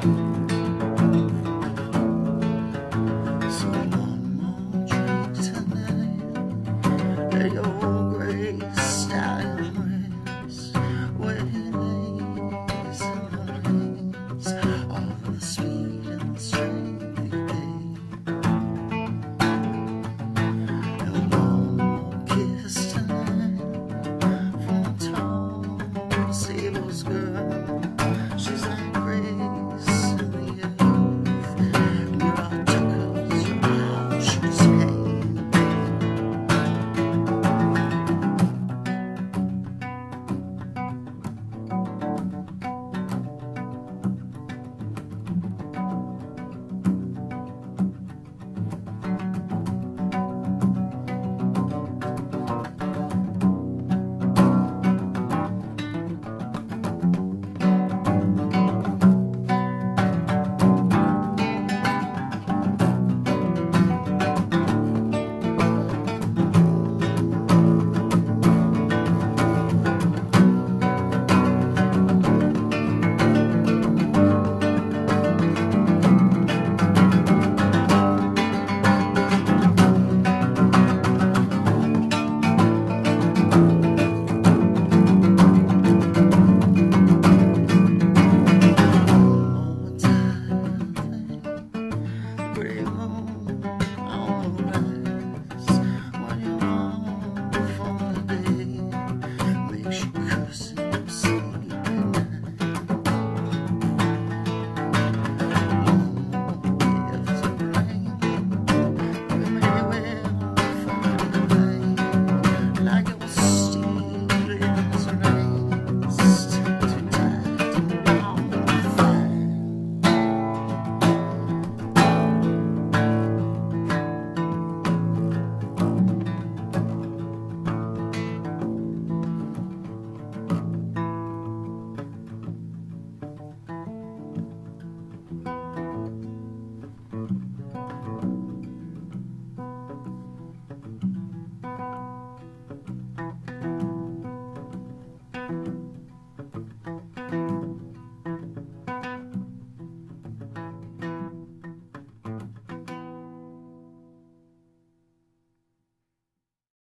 So one more drink tonight. Hey, yo.